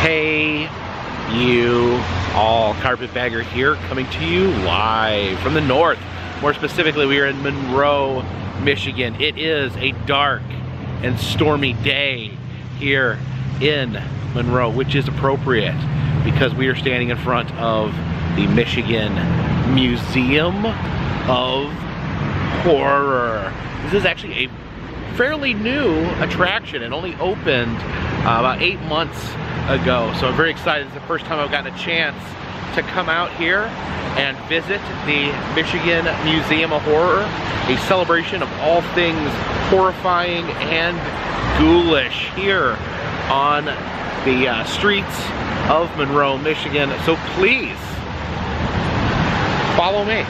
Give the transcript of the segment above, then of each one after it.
Hey, you all, Carpetbagger here, coming to you live from the north. More specifically, we are in Monroe, Michigan. It is a dark and stormy day here in Monroe, which is appropriate because we are standing in front of the Michigan Museum of Horror. This is actually a fairly new attraction. It only opened uh, about eight months ago. So I'm very excited. It's the first time I've gotten a chance to come out here and visit the Michigan Museum of Horror, a celebration of all things horrifying and ghoulish here on the uh, streets of Monroe, Michigan. So please, follow me.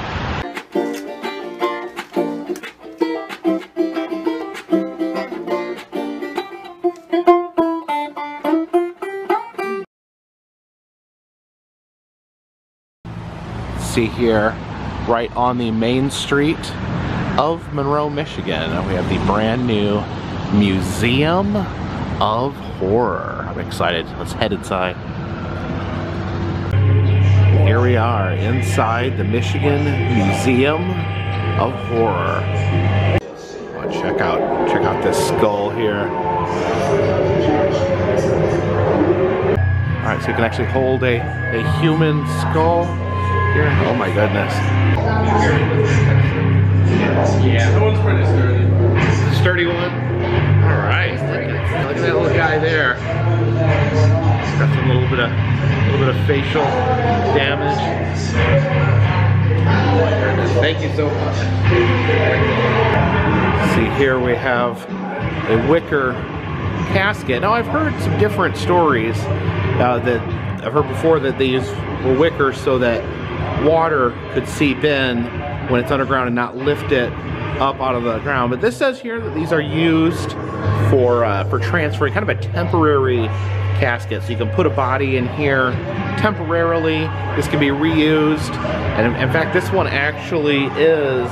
See here right on the main street of Monroe, Michigan. We have the brand new Museum of Horror. I'm excited. Let's head inside. Here we are inside the Michigan Museum of Horror. Check out check out this skull here. All right, so you can actually hold a, a human skull here? Oh my goodness. Yeah, that one's pretty sturdy. Sturdy one? Alright. Look at, that little guy there. Got some little bit of little bit of facial damage. Oh. Thank you so much. See here we have a wicker casket. Now I've heard some different stories uh, that I've heard before that these were wicker so that water could seep in when it's underground and not lift it up out of the ground. But this says here that these are used for uh, for transferring, kind of a temporary casket. So you can put a body in here temporarily. This can be reused. And in, fact, this one actually is,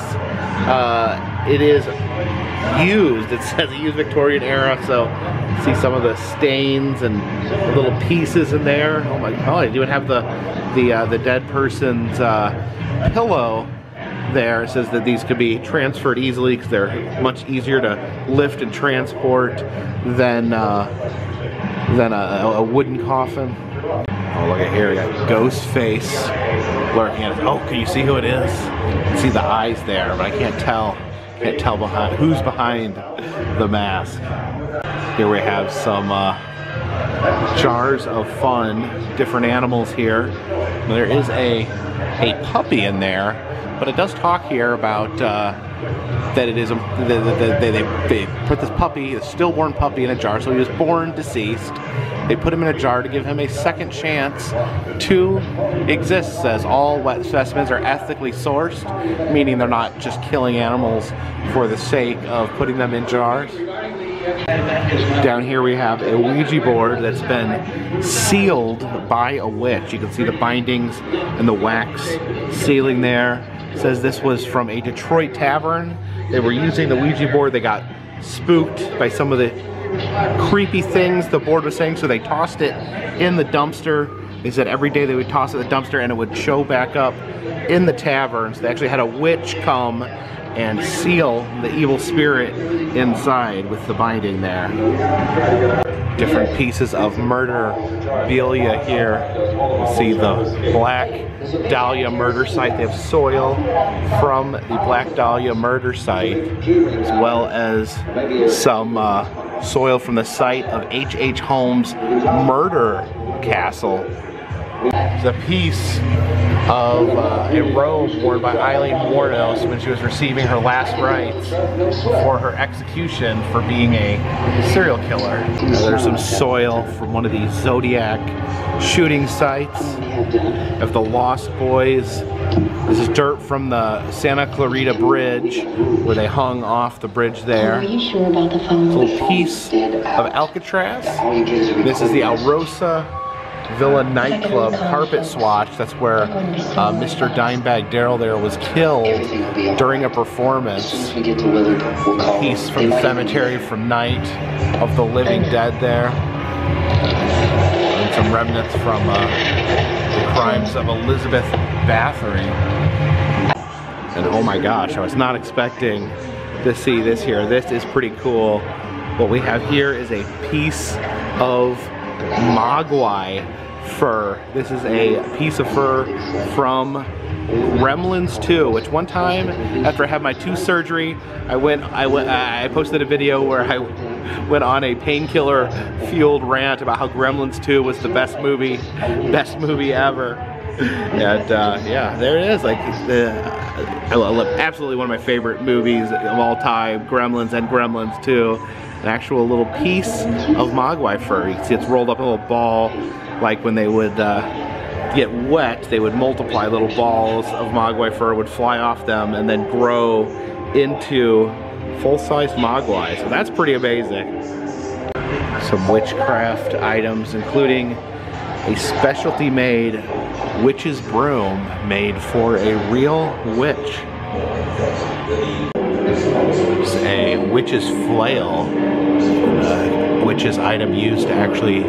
uh, it is used. It says used Victorian era, so see some of the stains and little pieces in there. Oh my god, you even have the the uh, the dead person's uh, pillow there. It says that these could be transferred easily because they're much easier to lift and transport than uh, than a, a, wooden coffin. Oh, look at here, we got ghost face lurking. Oh, can you see who it is? see the eyes there, but I can't tell. Can't tell behind who's behind the mask. Here we have some uh, jars of fun, different animals here. There is a a puppy in there, but it does talk here about uh, that it is a, they, they, they, they put this puppy, a stillborn puppy in a jar, so he was born deceased. They put him in a jar to give him a second chance to exist, says all wet specimens are ethically sourced, meaning they're not just killing animals for the sake of putting them in jars. Down here we have a Ouija board that's been sealed by a witch. You can see the bindings and the wax sealing there. It says this was from a Detroit tavern. They were using the Ouija board. They got spooked by some of the creepy things the board was saying, so they tossed it in the dumpster. They said every day they would toss it in the dumpster and it would show back up in the tavern. So they actually had a witch come and seal the evil spirit inside with the binding there. Different pieces of murderabilia here. You see the Black Dahlia murder site. They have soil from the Black Dahlia murder site as well as some uh, soil from the site of H.H. H. Holmes' murder castle the piece of uh, a robe worn by Aileen Wuornos when she was receiving her last rites before her execution for being a serial killer. Uh, there's some soil from one of these Zodiac shooting sites of the Lost Boys. This is dirt from the Santa Clarita Bridge where they hung off the bridge there. Are you sure about the phone? A little piece of Alcatraz. This is the Alrosa Villa nightclub carpet swatch. That's where uh, Mr. Dimebag Darrell there was killed during a performance. Piece from the cemetery from Night of the Living Dead there. And some remnants from uh, the crimes of Elizabeth Bathory. And oh my gosh, I was not expecting to see this here. This is pretty cool. What we have here is a piece of Mogwai fur. This is a piece of fur from Gremlins 2, which one time after I had my tooth surgery, I went, I went, I posted a video where I went on a painkiller fueled rant about how Gremlins 2 was the best movie, best movie ever. And uh, yeah, there it is. Like, I love absolutely one of my favorite movies of all time, Gremlins and Gremlins 2. An actual little piece of Mogwai fur. You can see it's rolled up in a little ball, like when they would uh, get wet, they would multiply little balls of Mogwai fur would fly off them and then grow into full-size Mogwai. So that's pretty amazing. Some witchcraft items, including a specialty made witch's broom made for a real witch. There's a witch's flail, a witch's item used to actually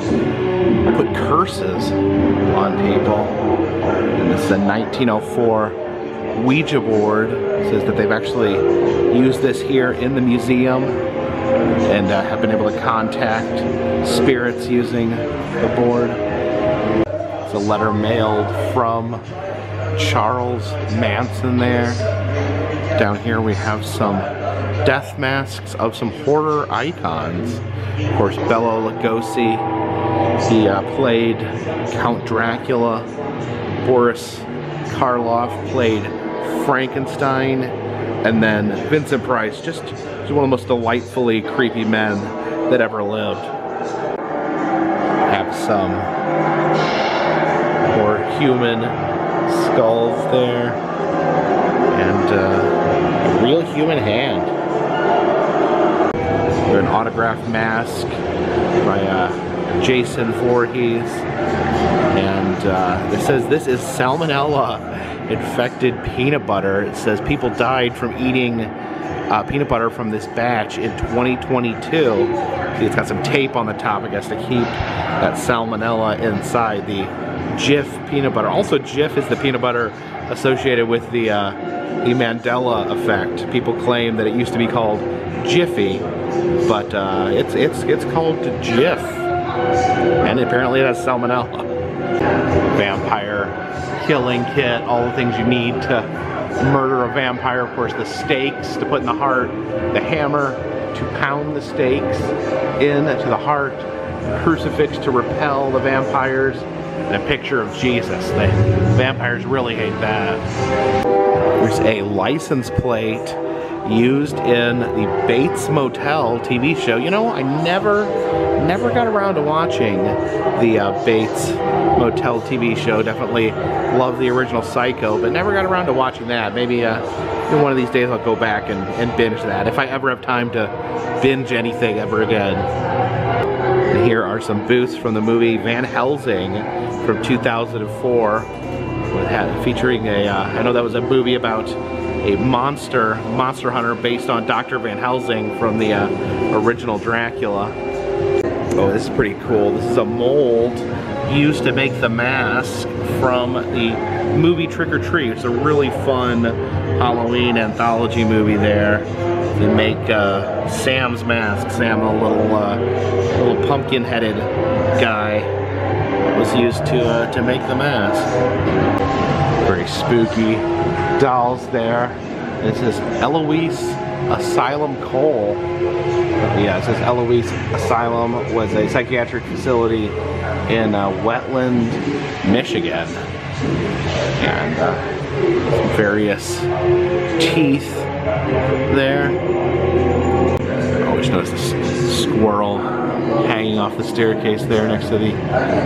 put curses on people. And this is a 1904 Ouija board. It says that they've actually used this here in the museum and uh, have been able to contact spirits using the board. It's a letter mailed from Charles Manson there. Down here we have some death masks of some horror icons. Of course, Bela Lugosi, he uh, played Count Dracula. Boris Karloff played Frankenstein. And then Vincent Price, just, just one of the most delightfully creepy men that ever lived. Have some human skulls there. And uh, a real human hand. An autographed mask by uh, Jason Voorhees. And uh, it says this is salmonella infected peanut butter. It says people died from eating uh, peanut butter from this batch in 2022. See, it's got some tape on the top, I guess, to keep that salmonella inside the Jif peanut butter. Also, Jif is the peanut butter associated with the uh, the Mandela effect. People claim that it used to be called Jiffy, but uh, it's it's it's called Jif, and apparently it has salmonella. Vampire killing kit, all the things you need to murder a vampire. Of course, the stakes to put in the heart, the hammer to pound the stakes into the heart, crucifix to repel the vampires, and a picture of Jesus. The vampires really hate that. There's a license plate used in the Bates Motel TV show. You know, I never, never got around to watching the uh, Bates Motel TV show. Definitely love the original Psycho, but never got around to watching that. Maybe uh, one of these days I'll go back and, and binge that if I ever have time to binge anything ever again. And here are some booths from the movie Van Helsing from 2004, featuring a. Uh, I know that was a movie about a monster, monster hunter based on Dr. Van Helsing from the uh, original Dracula. Oh, this is pretty cool. This is a mold used to make the mask from the movie Trick or Treat. It's a really fun Halloween anthology movie there. They make uh, Sam's mask. Sam, the little, uh, little pumpkin-headed guy, was used to uh, to make the mask. Very spooky dolls there. It says Eloise Asylum Cole. Yeah, it says Eloise Asylum was a psychiatric facility in uh, Westland, Michigan. And uh, various teeth there. I always notice this squirrel hanging off the staircase there next to the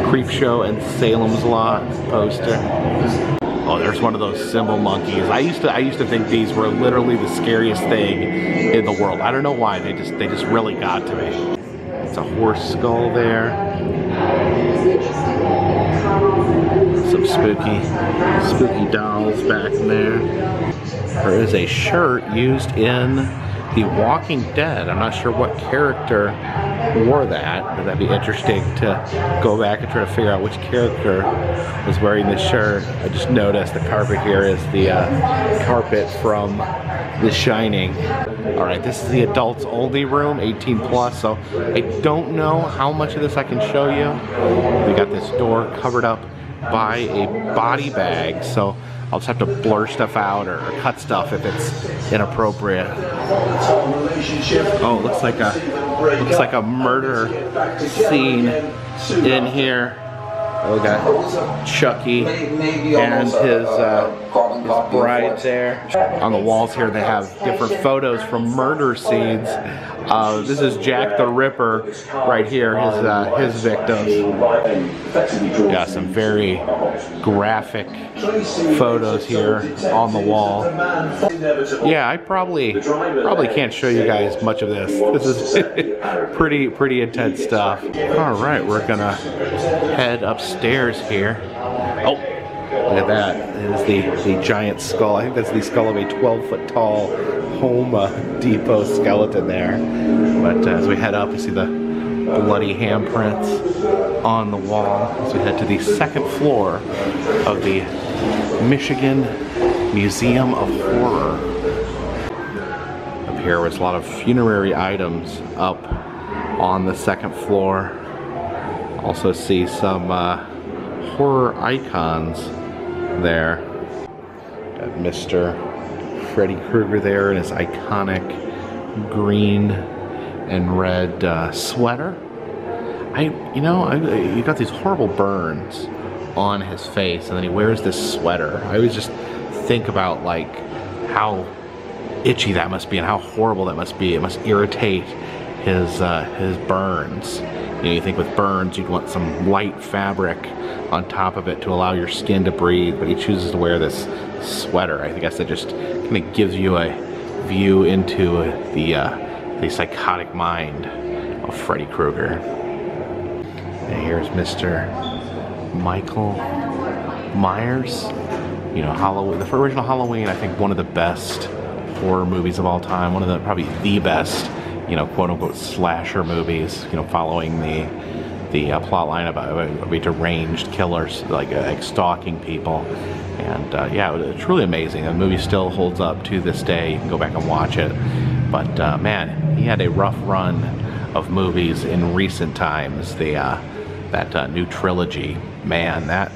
Creep Show and Salem's Lot poster. Oh, there's one of those cymbal monkeys. I used to I used to think these were literally the scariest thing in the world. I don't know why. They just they just really got to me. It's a horse skull there. Some spooky spooky dolls back there. There is a shirt used in The Walking Dead. I'm not sure what character wore that. But that'd be interesting to go back and try to figure out which character was wearing this shirt. I just noticed the carpet here is the uh, carpet from The Shining. All right, this is the adults only room, 18 plus. So I don't know how much of this I can show you. We got this door covered up by a body bag. So I'll just have to blur stuff out or, cut stuff if it's inappropriate. Oh, it looks like a looks like a murder scene in here. We got Chucky and his, uh, bride there. On the walls here they have different photos from murder scenes. Uh, this is Jack the Ripper right here, his, uh, his victims. Got some very graphic photos here on the wall. Yeah, I probably probably can't show you guys much of this. This is pretty pretty intense stuff. All right, we're gonna head upstairs here. Look at that. It is the, the giant skull. I think that's the skull of a 12 foot tall Home Depot skeleton there. But uh, as we head up, we see the bloody handprints on the wall as we head to the second floor of the Michigan Museum of Horror. Up here was a lot of funerary items up on the second floor. Also see some uh, horror icons there. Got Mr. Freddy Krueger there in his iconic green and red uh, sweater. I, you know, I, he got these horrible burns on his face, and then he wears this sweater. I always just think about like how itchy that must be and how horrible that must be. It must irritate his uh, his burns. You know, you think with burns you'd want some light fabric on top of it to allow your skin to breathe, but he chooses to wear this sweater. I guess that just kind of gives you a view into the uh, the psychotic mind of Freddy Krueger. And here's Mr. Michael Myers. You know, Halloween, the original Halloween, I think one of the best horror movies of all time. One of the, probably the best, you know, quote unquote slasher movies, you know, following the the uh, plot line about uh, a deranged killers, like, uh, stalking people. And uh, yeah, it really amazing. The movie still holds up to this day. You can go back and watch it. But uh, man, he had a rough run of movies in recent times. The uh, that uh, new trilogy, man, that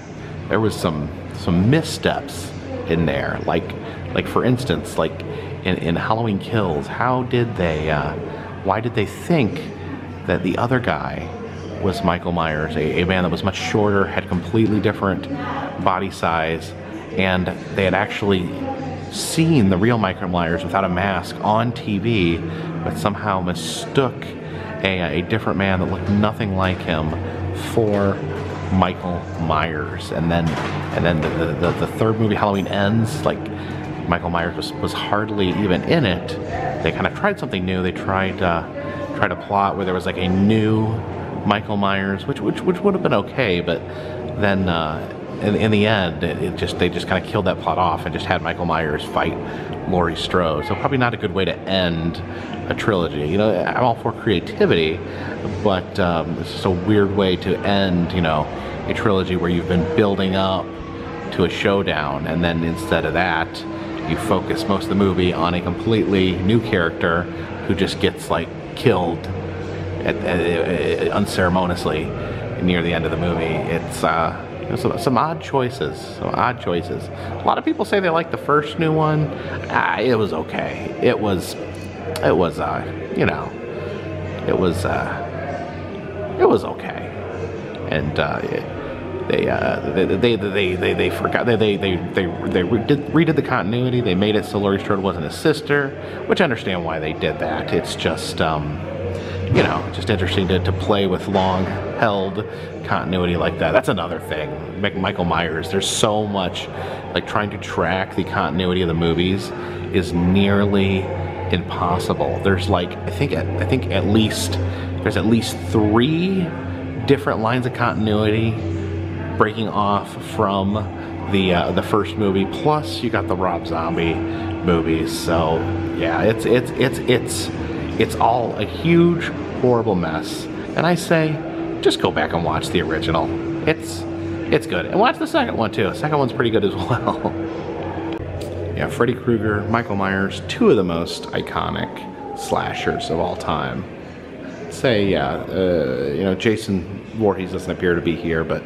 there was some some missteps in there. Like like for instance, like in, in Halloween Kills, how did they? Why did they think that the other guy was Michael Myers, a, a man that was much shorter, had completely different body size, and they had actually seen the real Michael Myers without a mask on TV, but somehow mistook a, a different man that looked nothing like him for Michael Myers. And then and then the, the, the, third movie, Halloween Ends, like Michael Myers was, was hardly even in it. They kind of tried something new. They tried uh, tried a plot where there was like a new Michael Myers, which which which would have been okay, but then uh, in, in the end, it, it just they just kind of killed that plot off and just had Michael Myers fight Laurie Strode. So probably not a good way to end a trilogy. You know, I'm all for creativity, but um, it's just a weird way to end, you know, a trilogy where you've been building up to a showdown, and then instead of that, you focus most of the movie on a completely new character who just gets like killed at, at, unceremoniously near the end of the movie. It's uh, some, some, odd choices, some odd choices. A lot of people say they like the first new one. Ah, it was okay. It was, it was, uh, you know, it was, uh, it was okay. And uh, they, uh, they, they, they, they, they forgot, they, they, they, they, they redid, redid the continuity. They made it so Laurie Strode wasn't his sister, which I understand why they did that. It's just, um, you know, just interesting to, to play with long held continuity like that. That's another thing. Michael Myers, there's so much, like trying to track the continuity of the movies is nearly impossible. There's like, I think, I think at least, there's at least three different lines of continuity breaking off from the uh, the first movie. Plus, you got the Rob Zombie movies. So yeah, it's it's it's it's it's all a huge horrible mess. And I say, just go back and watch the original. It's it's good. And watch the second one too. The second one's pretty good as well. yeah, Freddy Krueger, Michael Myers, two of the most iconic slashers of all time. Say, yeah, uh, you know, Jason Voorhees doesn't appear to be here, but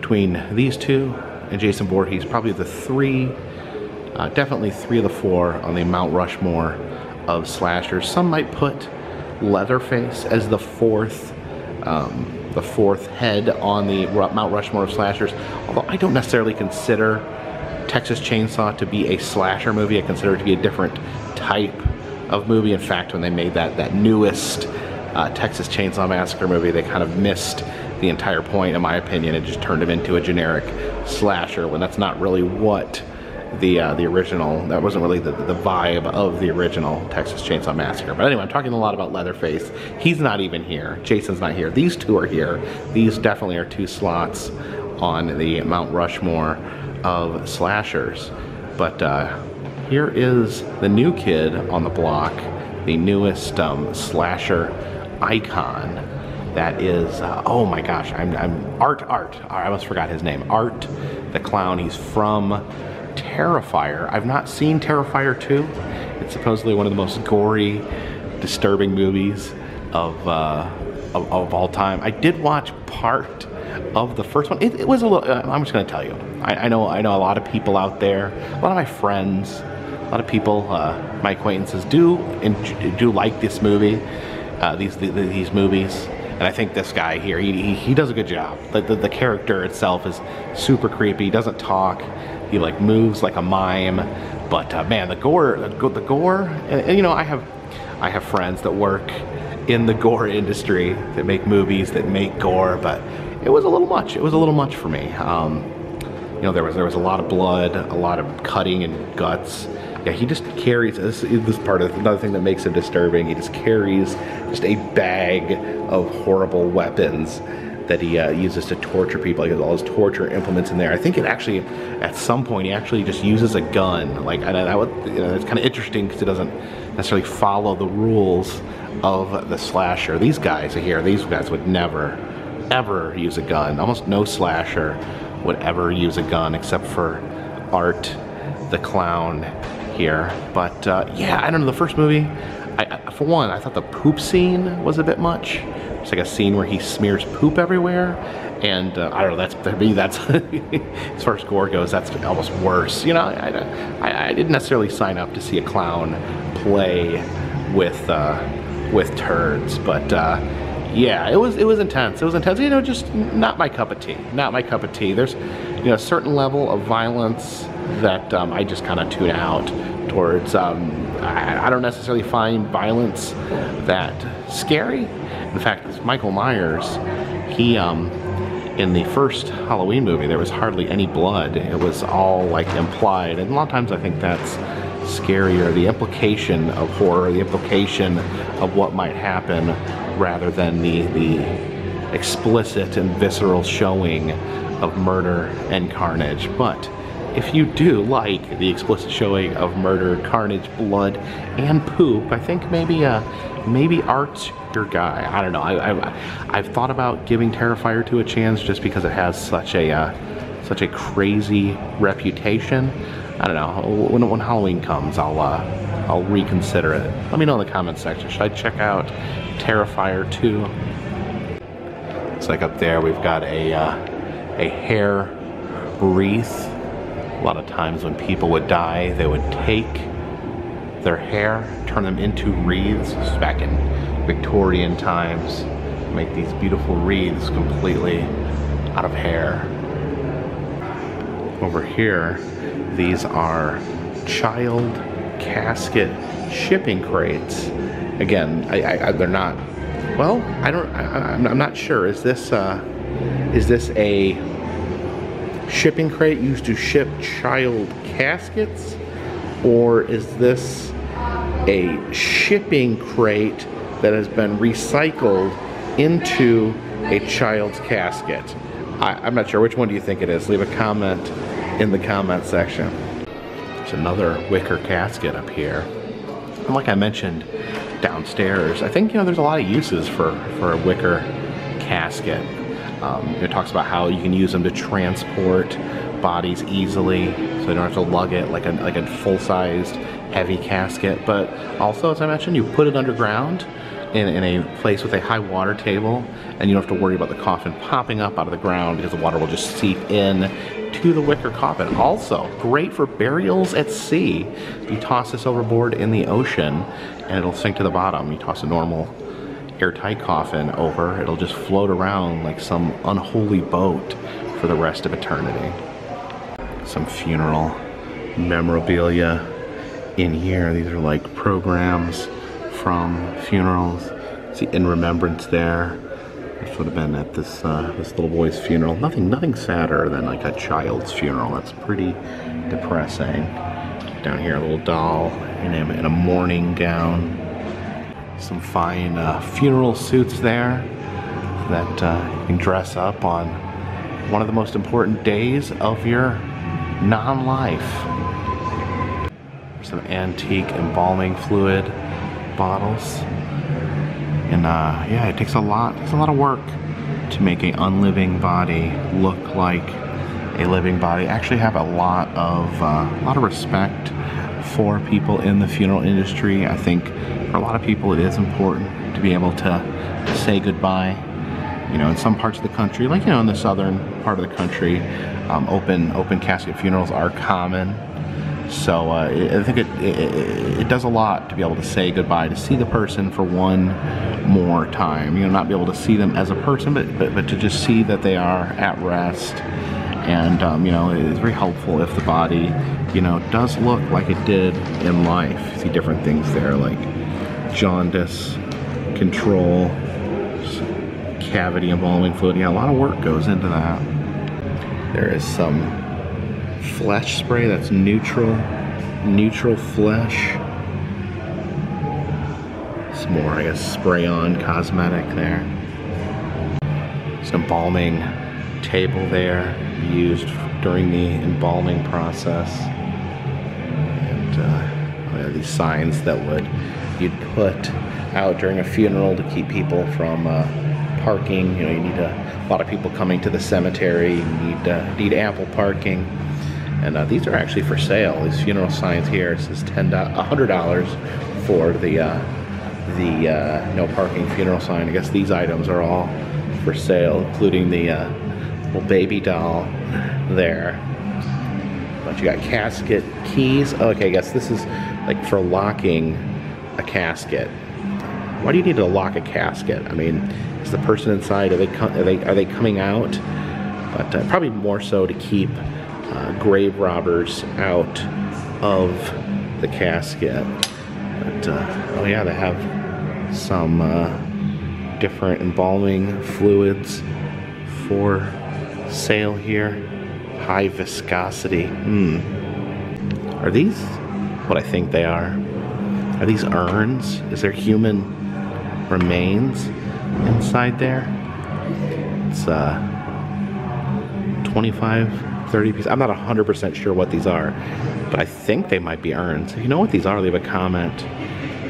between these two and Jason Voorhees, probably the three, uh, definitely three of the four on the Mount Rushmore of slashers. Some might put Leatherface as the fourth, um, the fourth head on the Mount Rushmore of slashers. Although I don't necessarily consider Texas Chainsaw to be a slasher movie. I consider it to be a different type of movie. In fact, when they made that that newest uh, Texas Chainsaw Massacre movie, they kind of missed the entire point, in my opinion. It just turned him into a generic slasher when that's not really what the uh, the original. That wasn't really the, the vibe of the original Texas Chainsaw Massacre. But anyway, I'm talking a lot about Leatherface. He's not even here. Jason's not here. These two are here. These definitely are two slots on the Mount Rushmore of slashers. But uh, here is the new kid on the block, the newest um, slasher icon. That is, uh, oh my gosh, I'm, I'm Art Art. I almost forgot his name. Art the Clown. He's from Terrifier. I've not seen Terrifier 2. It's supposedly one of the most gory, disturbing movies of, uh, of, of, all time. I did watch part of the first one. It, it was a little, uh, I'm just gonna tell you. I, I, know I know a lot of people out there, a lot of my friends, a lot of people, uh, my acquaintances do, do like this movie, uh, these, the, these movies. And I think this guy here, he, he, he does a good job. The, the, the character itself is super creepy. He doesn't talk. He like moves like a mime, but uh, man, the gore, the gore, and, and, you know, I have, I have friends that work in the gore industry that make movies that make gore, but it was a little much. It was a little much for me. Um, you know, there was there was a lot of blood, a lot of cutting and guts. Yeah, he just carries this. This part of another thing that makes him disturbing. He just carries just a bag of horrible weapons that he uh, uses to torture people. He has all his torture implements in there. I think it actually, at some point, he actually just uses a gun. Like, and would, you know, it's kind of interesting because it doesn't necessarily follow the rules of the slasher. These guys are here, these guys would never, ever use a gun. Almost no slasher would ever use a gun except for Art the Clown here. But uh, yeah, I don't know, the first movie, I, for one, I thought the poop scene was a bit much. It's like a scene where he smears poop everywhere. And uh, I don't know, that's, to me, that's, as far as gore goes, that's almost worse. You know, I, I, I, didn't necessarily sign up to see a clown play with, uh, with turds, but uh, yeah, it was it was intense. It was intense. You know, just not my cup of tea. Not my cup of tea. There's, you know, a certain level of violence that um, I just kind of tune out towards. Um, I, I, don't necessarily find violence that scary. In fact, Michael Myers, he, um, in the first Halloween movie, there was hardly any blood. It was all like implied. And a lot of times I think that's scarier, the implication of horror, the implication of what might happen rather than the, the explicit and visceral showing of murder and carnage. But if you do like the explicit showing of murder, carnage, blood, and poop, I think maybe uh, maybe Art's your guy. I don't know. I, have thought about giving Terrifier 2 a chance just because it has such a uh, such a crazy reputation. I don't know. When, when Halloween comes, I'll uh, I'll reconsider it. Let me know in the comments section. Should I check out Terrifier 2? It's like up there we've got a uh, a hair wreath a lot of times when people would die, they would take their hair, turn them into wreaths. back in Victorian times, make these beautiful wreaths completely out of hair. Over here, these are child casket shipping crates. Again, I, I, they're not. Well, I don't. I, am not sure. Is this uh, is this a shipping crate used to ship child caskets? Or is this a shipping crate that has been recycled into a child's casket? I, am not sure. Which one do you think it is? Leave a comment in the comment section. There's another wicker casket up here. And like I mentioned, downstairs. I think you know there's a lot of uses for for a wicker casket. Um, it talks about how you can use them to transport bodies easily, so you don't have to lug it like a like a full-sized heavy casket. But also, as I mentioned, you put it underground in, in a place with a high water table, and you don't have to worry about the coffin popping up out of the ground because the water will just seep in to the wicker coffin. Also, great for burials at sea. You toss this overboard in the ocean, and it'll sink to the bottom. You toss a normal airtight coffin over, it'll just float around like some unholy boat for the rest of eternity. Some funeral memorabilia in here. These are like programs from funerals. See in remembrance there. This would have been at this uh, this little boy's funeral. Nothing nothing sadder than like a child's funeral. That's pretty depressing. Down here, a little doll in a, in a mourning gown some fine uh, funeral suits there that uh, you can dress up on one of the most important days of your non-life. Some antique embalming fluid bottles. And uh, yeah, it takes a lot, it takes a lot of work to make a unliving body look like a living body. I actually have a lot of uh, a lot of respect for people in the funeral industry. I think for a lot of people it is important to be able to, to say goodbye. You know, in some parts of the country, like you know, in the southern part of the country, um, open open casket funerals are common. So uh, I think it, it, it does a lot to be able to say goodbye, to see the person for one more time. You know, not be able to see them as a person, but but, but to just see that they are at rest. And um, you know, it's very helpful if the body, you know, does look like it did in life. You see different things there, like jaundice control, cavity embalming fluid. Yeah, a lot of work goes into that. There is some flesh spray that's neutral, neutral flesh. Some more, I guess, spray on cosmetic there. Some embalming table there used during the embalming process. And uh, oh these signs that would you'd put out during a funeral to keep people from uh, parking. You know, you need a, a, lot of people coming to the cemetery. You need uh, need ample parking. And uh, these are actually for sale. These funeral signs here. It says ten hundred dollars for the uh, the uh, no parking funeral sign. I guess these items are all for sale, including the uh, little baby doll there. But you got casket keys. Okay, I guess this is like for locking a casket. Why do you need to lock a casket? I mean, is the person inside, are they, are they, are they coming out? But uh, probably more so to keep uh, grave robbers out of the casket. But, uh, oh yeah, they have some uh, different embalming fluids for sale here. High viscosity. Hmm. Are these what I think they are? Are these urns? Is there human remains inside there? It's uh, 25, 30 pieces. I'm not 100% sure what these are, but I think they might be urns. If you know what these are, leave a comment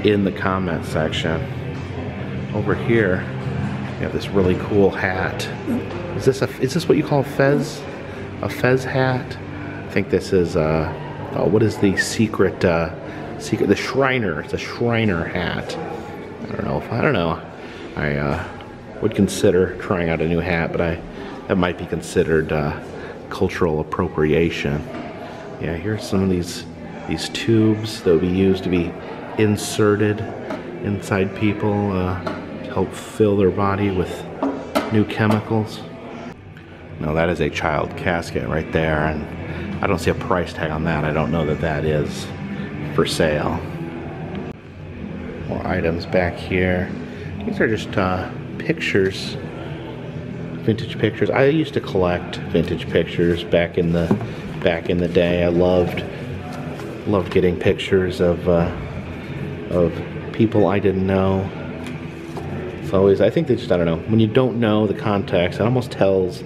in the comment section. Over here, you have this really cool hat. Is this a, is this what you call a fez? A fez hat? I think this is, uh, oh, what is the secret, uh, secret, the Shriner. It's a Shriner hat. I don't know if, I don't know. I uh, would consider trying out a new hat, but I, that might be considered uh, cultural appropriation. Yeah, here's some of these, these tubes that would be used to be inserted inside people uh, to help fill their body with new chemicals. Now that is a child casket right there, and I don't see a price tag on that. I don't know that that is for sale. More items back here. These are just uh, pictures, vintage pictures. I used to collect vintage pictures back in the back in the day. I loved loved getting pictures of uh, of people I didn't know. It's always I think they just I don't know when you don't know the context, it almost tells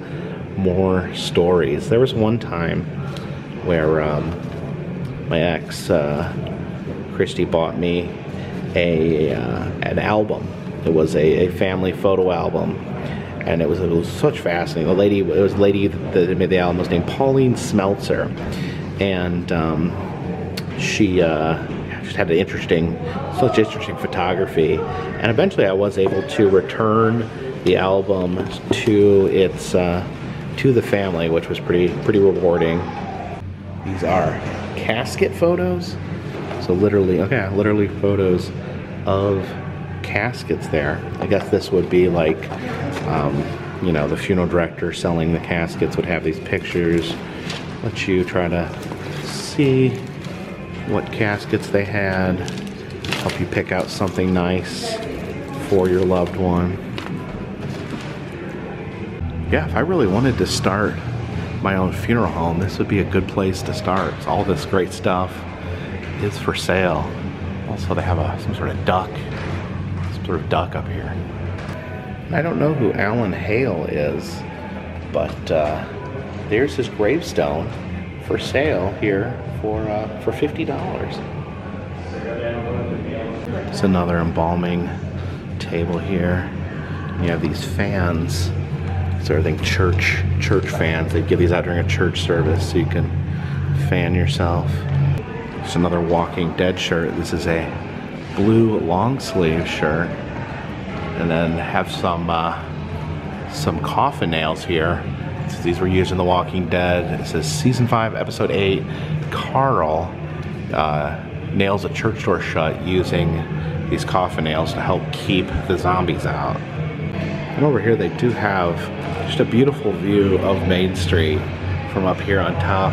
more stories. There was one time where um, my ex, uh, Christy, bought me a uh, an album. It was a, a family photo album, and it was it was such fascinating. The lady it was lady that made the album was named Pauline Smeltzer, and um, she uh, just had an interesting, such interesting photography. And eventually, I was able to return the album to its uh, to the family, which was pretty pretty rewarding. These are casket photos. So literally, okay, literally photos of caskets there. I guess this would be like, um, you know, the funeral director selling the caskets would have these pictures. Let you try to see what caskets they had. Help you pick out something nice for your loved one. Yeah, if I really wanted to start my own funeral home, this would be a good place to start. All this great stuff is for sale. Also, they have a, some sort of duck, some sort of duck up here. I don't know who Alan Hale is, but uh, there's his gravestone for sale here for uh, for fifty dollars. It's another embalming table here. You have these fans. So I think church church fans. They give these out during a church service so you can fan yourself. It's another Walking Dead shirt. This is a blue long sleeve shirt. And then have some uh, some coffin nails here. So these were used in The Walking Dead. It says season five, episode eight. Carl uh, nails a church door shut using these coffin nails to help keep the zombies out. And over here they do have just a beautiful view of Main Street from up here on top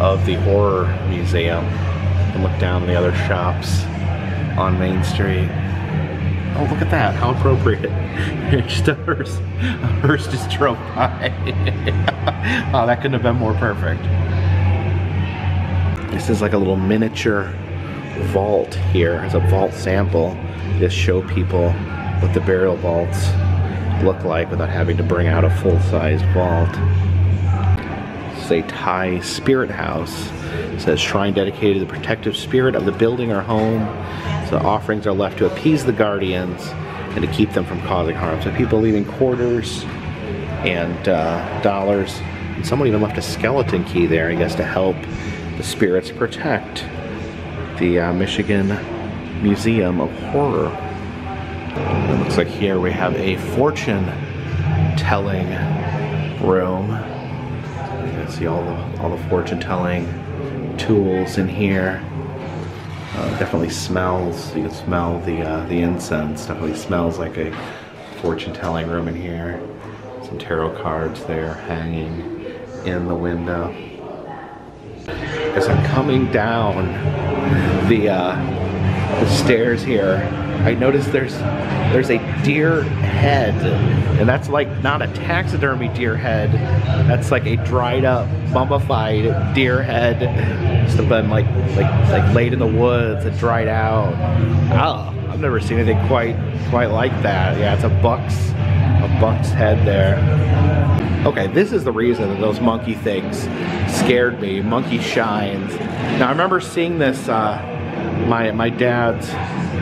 of the Horror Museum and look down the other shops on Main Street. Oh, look at that. How appropriate. just a hearse. A hearse just drove by. oh, that couldn't have been more perfect. This is like a little miniature vault here. It's a vault sample. Just show people what the burial vaults look like without having to bring out a full-sized vault. Is a Thai spirit house. It says shrine dedicated to the protective spirit of the building or home. So offerings are left to appease the guardians and to keep them from causing harm. So people leaving quarters and uh, dollars. And someone even left a skeleton key there, I guess, to help the spirits protect the uh, Michigan Museum of Horror. It looks like here we have a fortune telling room. You can see all the, all the fortune telling tools in here. Uh, definitely smells, you can smell the, uh, the incense, definitely smells like a fortune telling room in here. Some tarot cards there hanging in the window. As I'm coming down the, uh, the stairs here, I noticed there's there's a deer head, and that's like not a taxidermy deer head. That's like a dried up, mummified deer head. Just been like like like laid in the woods and dried out. Oh, I've never seen anything quite quite like that. Yeah, it's a buck's a buck's head there. Okay, this is the reason that those monkey things scared me. Monkey shines. Now I remember seeing this. Uh, my my dad's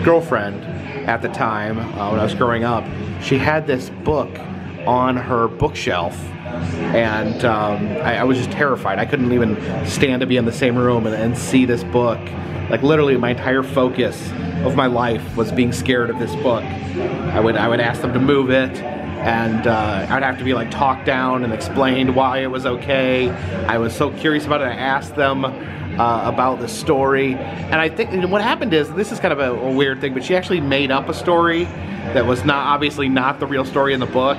girlfriend at the time uh, when I was growing up, she had this book on her bookshelf, and um, I, I, was just terrified. I couldn't even stand to be in the same room and, and, see this book. Like literally, my entire focus of my life was being scared of this book. I would I would ask them to move it. And uh, I'd have to be like talked down and explained why it was okay. I was so curious about it. I asked them uh, about the story. And I think what happened is, this is kind of a, a, weird thing, but she actually made up a story that was not obviously not the real story in the book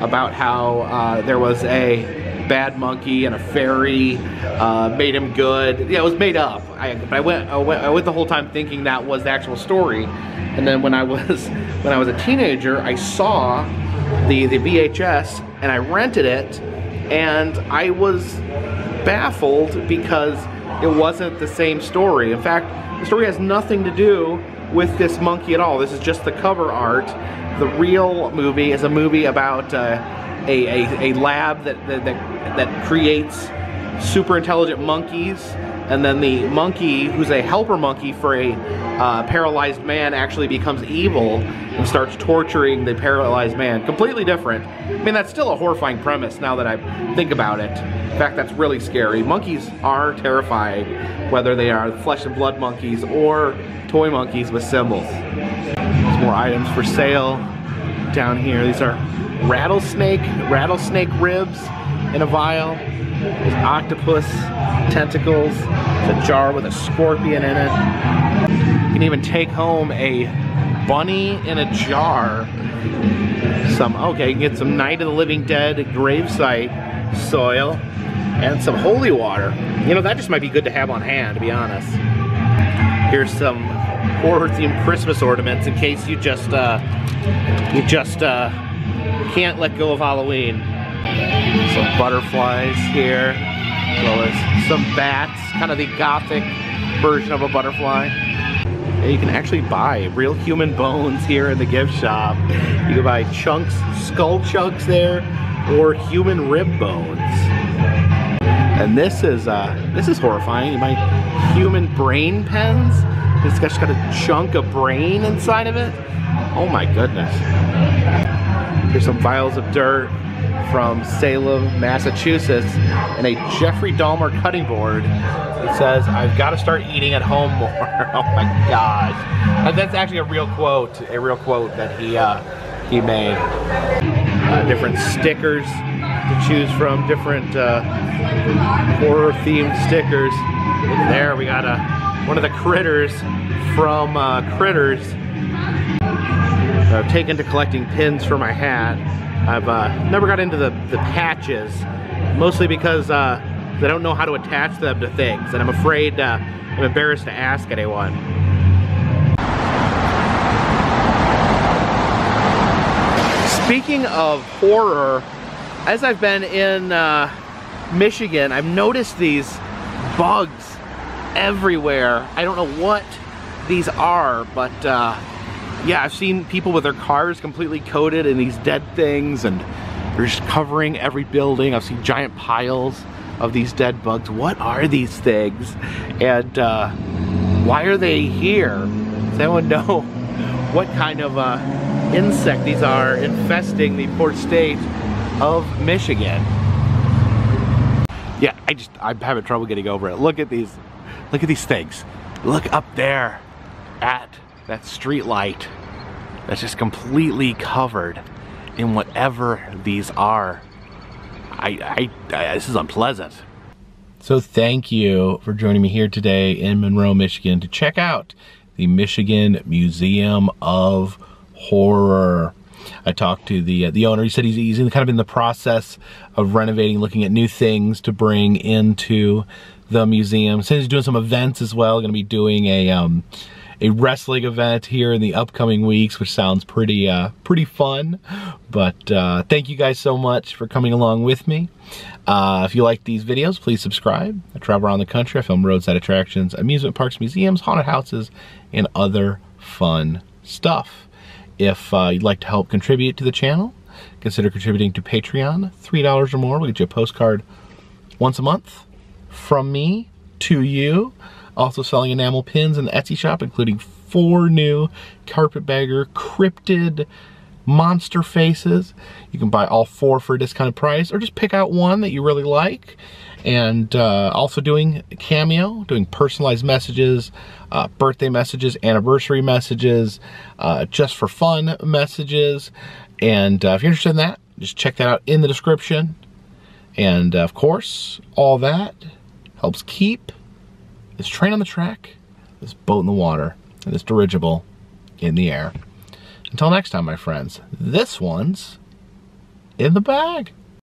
about how uh, there was a bad monkey and a fairy uh, made him good. Yeah, it was made up. I, I, went, I, went, I went the whole time thinking that was the actual story. And then when I was when I was a teenager, I saw the, the VHS and I rented it and I was baffled because it wasn't the same story. In fact, the story has nothing to do with this monkey at all. This is just the cover art. The real movie is a movie about uh, a, a, a, lab that, that, that, that creates super intelligent monkeys and then the monkey, who's a helper monkey for a uh, paralyzed man, actually becomes evil and starts torturing the paralyzed man. Completely different. I mean, that's still a horrifying premise now that I think about it. In fact, that's really scary. Monkeys are terrifying, whether they are flesh and blood monkeys or toy monkeys with cymbals. There's more items for sale down here. These are rattlesnake, rattlesnake ribs in a vial. There's octopus tentacles. A jar with a scorpion in it. You can even take home a bunny in a jar. Some, okay, you can get some Night of the Living Dead gravesite soil and some holy water. You know, that just might be good to have on hand, to be honest. Here's some horror themed Christmas ornaments in case you just, uh, you just, uh, can't let go of Halloween. Some butterflies here, as well as some bats, kind of the gothic version of a butterfly. And you can actually buy real human bones here in the gift shop. You can buy chunks, skull chunks there, or human rib bones. And this is uh, this is horrifying. My human brain pens. It's just got a chunk of brain inside of it. Oh my goodness. Here's some vials of dirt from Salem, Massachusetts, and a Jeffrey Dahmer cutting board. It says, I've got to start eating at home more. oh my gosh. That's actually a real quote, a real quote that he, uh, he made. Uh, different stickers to choose from, different uh, horror themed stickers. And there we got a, one of the critters from uh, Critters. I've taken to collecting pins for my hat. I've uh, never got into the, the patches, mostly because uh, I don't know how to attach them to things, and I'm afraid, uh, I'm embarrassed to ask anyone. Speaking of horror, as I've been in uh, Michigan, I've noticed these bugs everywhere. I don't know what these are, but uh, yeah, I've seen people with their cars completely coated in these dead things and they're just covering every building. I've seen giant piles of these dead bugs. What are these things? And uh, why are they here? Does anyone know what kind of uh, insect these are infesting the poor state of Michigan? Yeah, I just, I'm having trouble getting over it. Look at these, look at these things. Look up there at that street light that's just completely covered in whatever these are. I, I, I, this is unpleasant. So thank you for joining me here today in Monroe, Michigan to check out the Michigan Museum of Horror. I talked to the uh, the owner. He said he's, he's kind of in the process of renovating, looking at new things to bring into the museum. Since he's doing some events as well, going to be doing a um, a wrestling event here in the upcoming weeks, which sounds pretty uh, pretty fun. But uh, thank you guys so much for coming along with me. Uh, if you like these videos, please subscribe. I travel around the country. I film roadside attractions, amusement parks, museums, haunted houses, and other fun stuff. If uh, you'd like to help contribute to the channel, consider contributing to Patreon. $3 or more will get you a postcard once a month from me to you. Also selling enamel pins in the Etsy shop, including four new Carpetbagger Cryptid monster faces. You can buy all four for a discounted price or just pick out one that you really like. And uh, also doing Cameo, doing personalized messages, uh, birthday messages, anniversary messages, uh, just for fun messages. And uh, if you're interested in that, just check that out in the description. And of course, all that helps keep this train on the track, this boat in the water, and this dirigible in the air. Until next time, my friends, this one's in the bag.